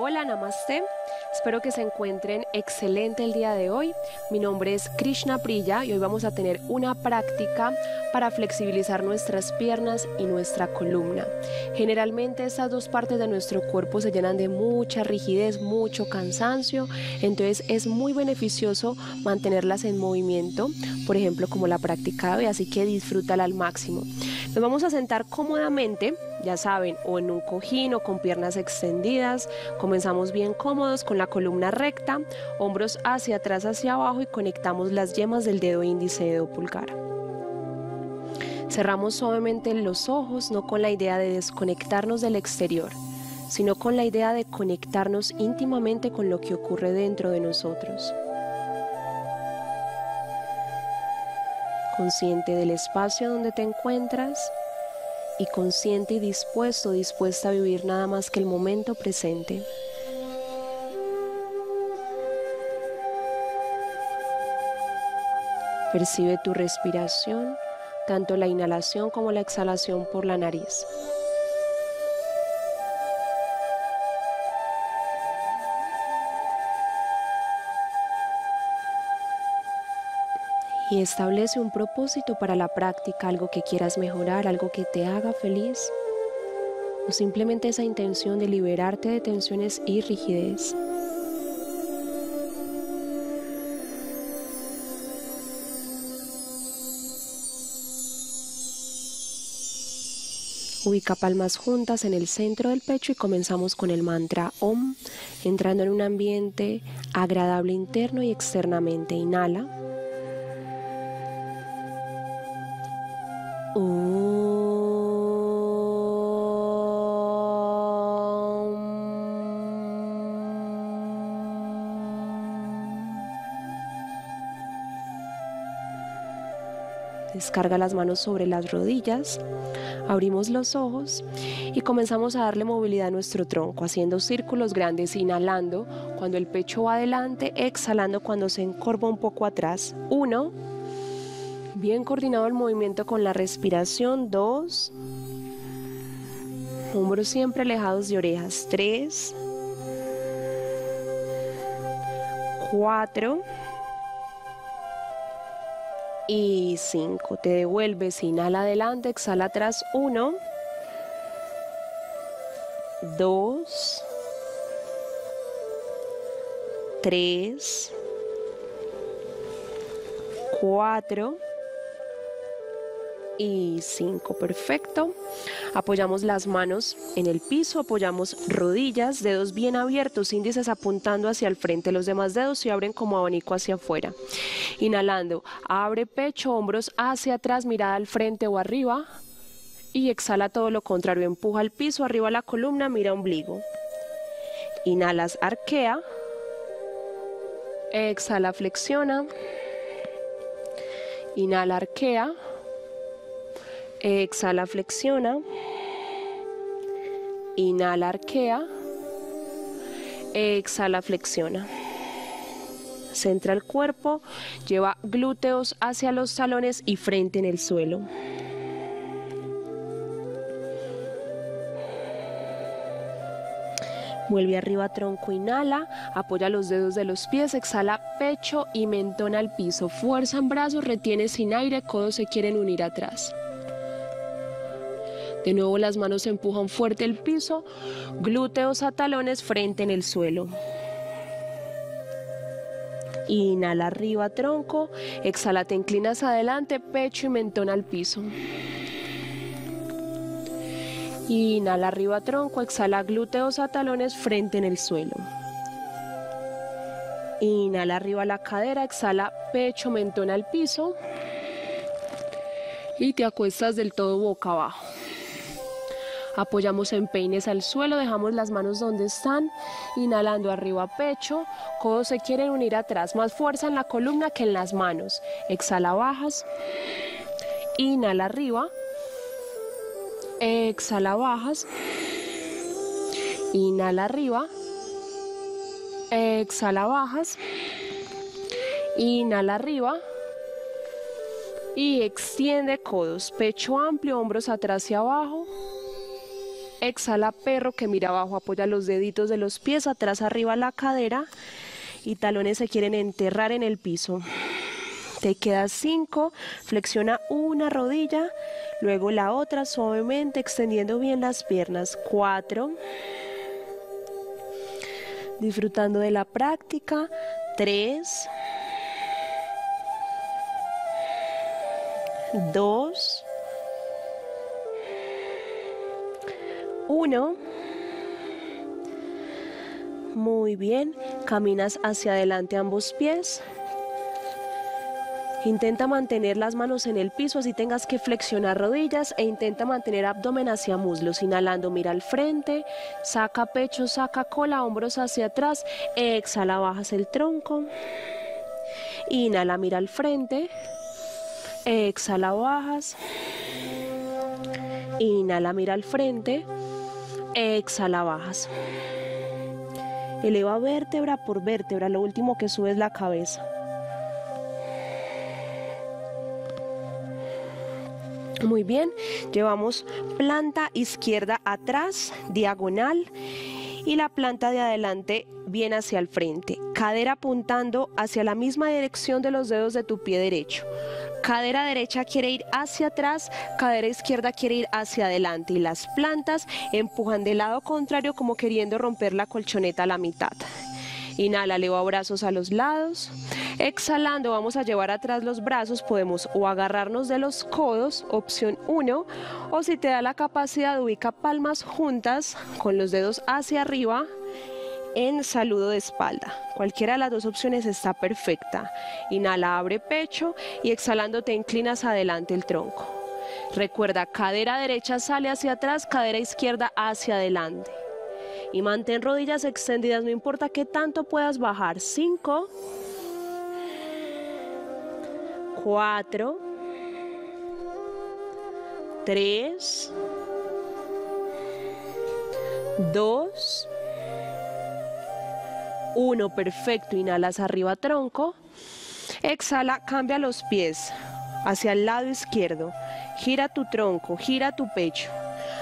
hola, namaste. Espero que se encuentren excelente el día de hoy. Mi nombre es Krishna Priya y hoy vamos a tener una práctica para flexibilizar nuestras piernas y nuestra columna. Generalmente estas dos partes de nuestro cuerpo se llenan de mucha rigidez, mucho cansancio, entonces es muy beneficioso mantenerlas en movimiento, por ejemplo como la práctica de hoy, así que disfrútala al máximo. Nos vamos a sentar cómodamente, ya saben, o en un cojín o con piernas extendidas. Comenzamos bien cómodos con la columna recta, hombros hacia atrás, hacia abajo y conectamos las yemas del dedo índice dedo pulgar. Cerramos suavemente los ojos, no con la idea de desconectarnos del exterior, sino con la idea de conectarnos íntimamente con lo que ocurre dentro de nosotros. Consciente del espacio donde te encuentras y consciente y dispuesto, dispuesta a vivir nada más que el momento presente. Percibe tu respiración, tanto la inhalación como la exhalación por la nariz. Y establece un propósito para la práctica, algo que quieras mejorar, algo que te haga feliz o simplemente esa intención de liberarte de tensiones y rigidez. Ubica palmas juntas en el centro del pecho y comenzamos con el mantra OM, entrando en un ambiente agradable interno y externamente. Inhala. Descarga las manos sobre las rodillas, abrimos los ojos y comenzamos a darle movilidad a nuestro tronco, haciendo círculos grandes, inhalando cuando el pecho va adelante, exhalando cuando se encorva un poco atrás. Uno, bien coordinado el movimiento con la respiración. Dos, hombros siempre alejados de orejas. Tres, cuatro y 5. Te devuelves, inhala adelante, exhala atrás. 1, 2, 3, 4 y 5. Perfecto. Apoyamos las manos en el piso, apoyamos rodillas, dedos bien abiertos, índices apuntando hacia el frente, los demás dedos se abren como abanico hacia afuera. Inhalando, abre pecho, hombros hacia atrás, mirada al frente o arriba. Y exhala todo lo contrario, empuja al piso, arriba la columna, mira ombligo. Inhalas, arquea. Exhala, flexiona. Inhala, arquea. Exhala, flexiona. Inhala, arquea. Exhala, flexiona. Centra el cuerpo, lleva glúteos hacia los talones y frente en el suelo. Vuelve arriba, tronco, inhala, apoya los dedos de los pies, exhala pecho y mentón al piso. Fuerza en brazos, retiene sin aire, codos se quieren unir atrás. De nuevo las manos empujan fuerte el piso, glúteos a talones frente en el suelo. Inhala arriba, tronco. Exhala, te inclinas adelante, pecho y mentón al piso. Inhala arriba, tronco. Exhala, glúteos a talones, frente en el suelo. Inhala arriba la cadera, exhala, pecho, mentón al piso. Y te acuestas del todo boca abajo. Apoyamos en peines al suelo, dejamos las manos donde están, inhalando arriba pecho, codos se quieren unir atrás, más fuerza en la columna que en las manos. Exhala, bajas, inhala arriba, exhala, bajas, inhala arriba, exhala, bajas, inhala arriba, y extiende codos, pecho amplio, hombros atrás y abajo. Exhala perro que mira abajo, apoya los deditos de los pies atrás arriba la cadera y talones se quieren enterrar en el piso. Te quedas cinco, flexiona una rodilla, luego la otra suavemente extendiendo bien las piernas. Cuatro. Disfrutando de la práctica. Tres. Dos. Uno. Muy bien. Caminas hacia adelante ambos pies. Intenta mantener las manos en el piso, así tengas que flexionar rodillas e intenta mantener abdomen hacia muslos. Inhalando, mira al frente, saca pecho, saca cola, hombros hacia atrás, exhala, bajas el tronco. Inhala, mira al frente, exhala, bajas. Inhala, mira al frente, exhala, bajas. Eleva vértebra por vértebra, lo último que sube es la cabeza. Muy bien, llevamos planta izquierda atrás, diagonal y la planta de adelante bien hacia el frente. Cadera apuntando hacia la misma dirección de los dedos de tu pie derecho. Cadera derecha quiere ir hacia atrás, cadera izquierda quiere ir hacia adelante y las plantas empujan del lado contrario como queriendo romper la colchoneta a la mitad. Inhala, eleva brazos a los lados. Exhalando, vamos a llevar atrás los brazos. Podemos o agarrarnos de los codos, opción 1, o si te da la capacidad, ubica palmas juntas con los dedos hacia arriba en saludo de espalda. Cualquiera de las dos opciones está perfecta. Inhala, abre pecho y exhalando te inclinas adelante el tronco. Recuerda, cadera derecha sale hacia atrás, cadera izquierda hacia adelante y mantén rodillas extendidas, no importa qué tanto puedas bajar. 5, 4, 3, 2, 1, perfecto, inhalas arriba tronco, exhala, cambia los pies hacia el lado izquierdo, gira tu tronco, gira tu pecho.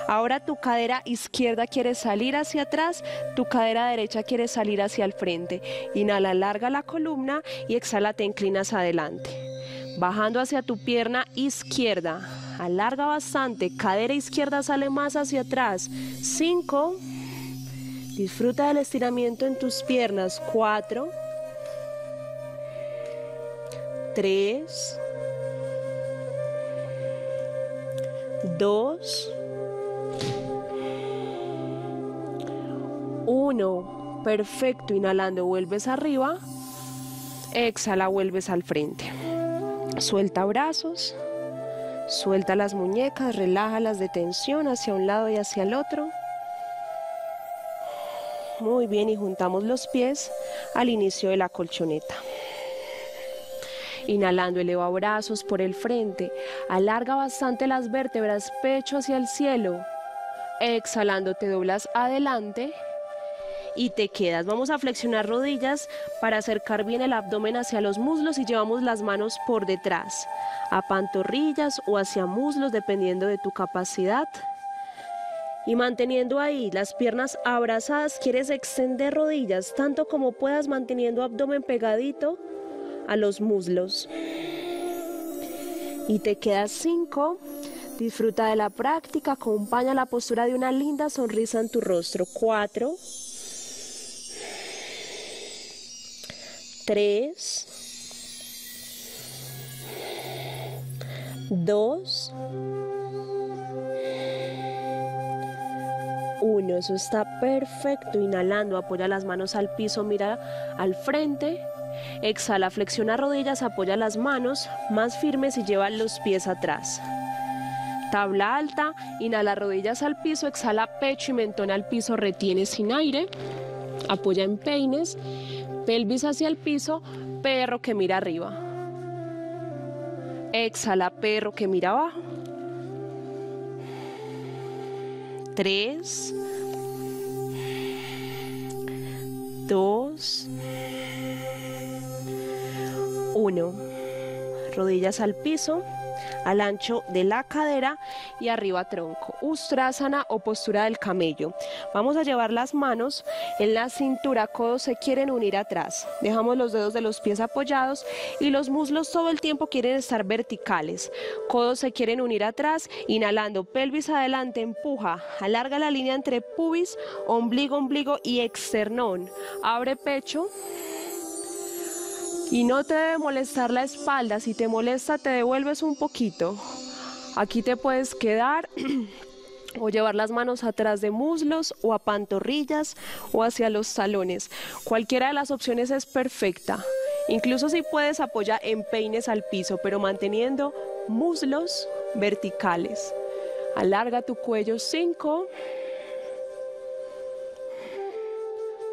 Ahora tu cadera izquierda quiere salir hacia atrás, tu cadera derecha quiere salir hacia el frente. Inhala, larga la columna y exhala, te inclinas adelante. Bajando hacia tu pierna izquierda. Alarga bastante, cadera izquierda sale más hacia atrás. 5. Disfruta del estiramiento en tus piernas. 4. 3. 2. Uno, perfecto, inhalando, vuelves arriba, exhala, vuelves al frente. Suelta brazos, suelta las muñecas, relájalas de tensión hacia un lado y hacia el otro. Muy bien, y juntamos los pies al inicio de la colchoneta. Inhalando, eleva brazos por el frente, alarga bastante las vértebras, pecho hacia el cielo. Exhalando, te doblas adelante y te quedas. Vamos a flexionar rodillas para acercar bien el abdomen hacia los muslos y llevamos las manos por detrás, a pantorrillas o hacia muslos dependiendo de tu capacidad. Y manteniendo ahí las piernas abrazadas, quieres extender rodillas tanto como puedas manteniendo abdomen pegadito a los muslos. Y te quedas cinco. Disfruta de la práctica, acompaña la postura de una linda sonrisa en tu rostro. Cuatro. 3, 2, 1. Eso está perfecto. Inhalando, apoya las manos al piso, mira al frente. Exhala, flexiona rodillas, apoya las manos más firmes y lleva los pies atrás. Tabla alta, inhala rodillas al piso, exhala pecho y mentón al piso, retiene sin aire, apoya en peines pelvis hacia el piso, perro que mira arriba. Exhala, perro que mira abajo. Tres. Dos. Uno. Rodillas al piso. Al ancho de la cadera y arriba tronco. Ustrasana o postura del camello. Vamos a llevar las manos en la cintura, codos se quieren unir atrás. Dejamos los dedos de los pies apoyados y los muslos todo el tiempo quieren estar verticales. Codos se quieren unir atrás, inhalando, pelvis adelante, empuja, alarga la línea entre pubis, ombligo, ombligo y externón. Abre pecho. Y no te debe molestar la espalda, si te molesta te devuelves un poquito. Aquí te puedes quedar o llevar las manos atrás de muslos o a pantorrillas o hacia los talones. Cualquiera de las opciones es perfecta. Incluso si puedes apoyar en peines al piso, pero manteniendo muslos verticales. Alarga tu cuello 5,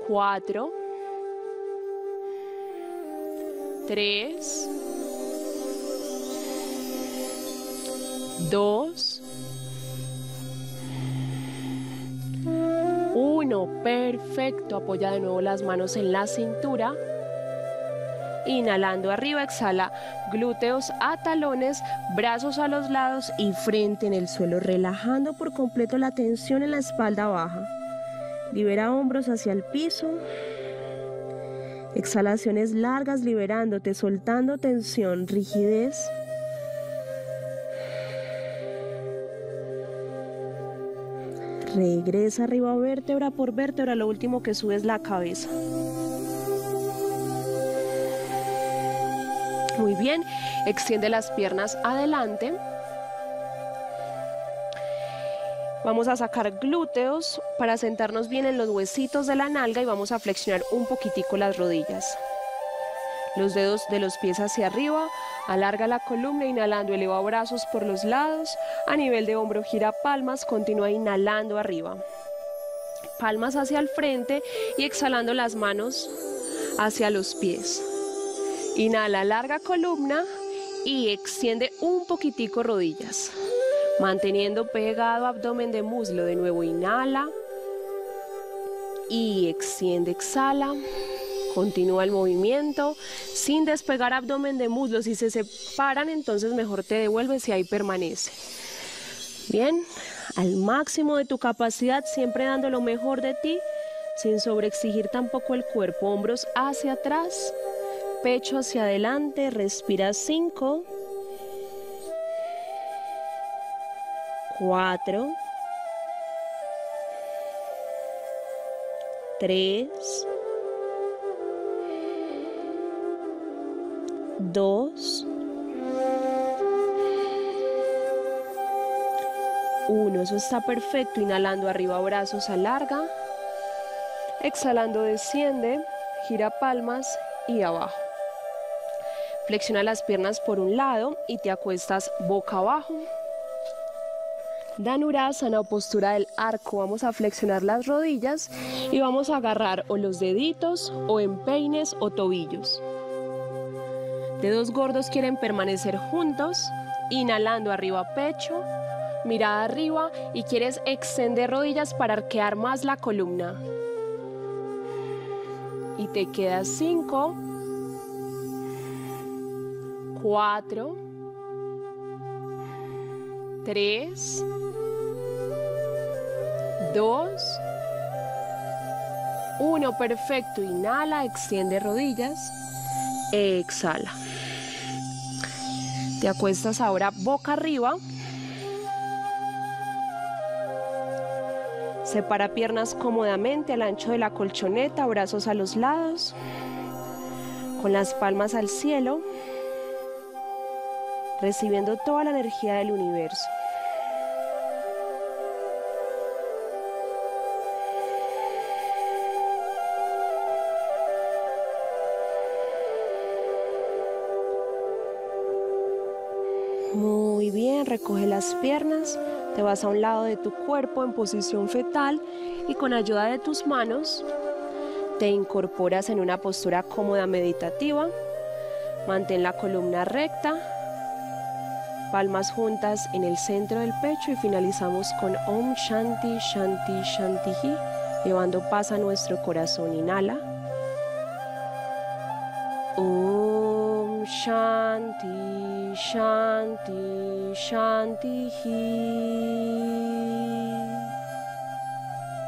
4, 3, 2, 1. Perfecto. Apoya de nuevo las manos en la cintura. Inhalando arriba, exhala glúteos a talones, brazos a los lados y frente en el suelo, relajando por completo la tensión en la espalda baja. Libera hombros hacia el piso. Exhalaciones largas liberándote, soltando tensión, rigidez. Regresa arriba vértebra por vértebra, lo último que sube es la cabeza. Muy bien, extiende las piernas adelante. Vamos a sacar glúteos para sentarnos bien en los huesitos de la nalga y vamos a flexionar un poquitico las rodillas. Los dedos de los pies hacia arriba, alarga la columna, inhalando, eleva brazos por los lados, a nivel de hombro gira palmas, continúa inhalando arriba. Palmas hacia el frente y exhalando las manos hacia los pies. Inhala, larga columna y extiende un poquitico rodillas manteniendo pegado abdomen de muslo. De nuevo inhala y extiende, exhala. Continúa el movimiento sin despegar abdomen de muslo. Si se separan, entonces mejor te devuelves y ahí permanece. Bien, al máximo de tu capacidad, siempre dando lo mejor de ti, sin sobreexigir tampoco el cuerpo. Hombros hacia atrás, pecho hacia adelante, respira 5. Cuatro, tres, dos, uno. Eso está perfecto. Inhalando arriba, brazos alarga. Exhalando, desciende, gira palmas y abajo. Flexiona las piernas por un lado y te acuestas boca abajo. Dhanurasana o postura del arco. Vamos a flexionar las rodillas y vamos a agarrar o los deditos o empeines o tobillos. Dedos gordos quieren permanecer juntos, inhalando arriba pecho, mirada arriba y quieres extender rodillas para arquear más la columna. Y te quedas 5, 4, 3, 2, 1. Perfecto. Inhala, extiende rodillas. Exhala. Te acuestas ahora boca arriba. Separa piernas cómodamente al ancho de la colchoneta, brazos a los lados, con las palmas al cielo, recibiendo toda la energía del universo. Muy bien, recoge las piernas, te vas a un lado de tu cuerpo en posición fetal y con ayuda de tus manos te incorporas en una postura cómoda meditativa. Mantén la columna recta, palmas juntas en el centro del pecho y finalizamos con Om Shanti Shanti Shanti llevando paz a nuestro corazón. Inhala. Shanti, Shanti, Shanti.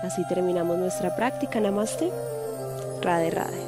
Así terminamos nuestra práctica. Namaste. Rade, rade.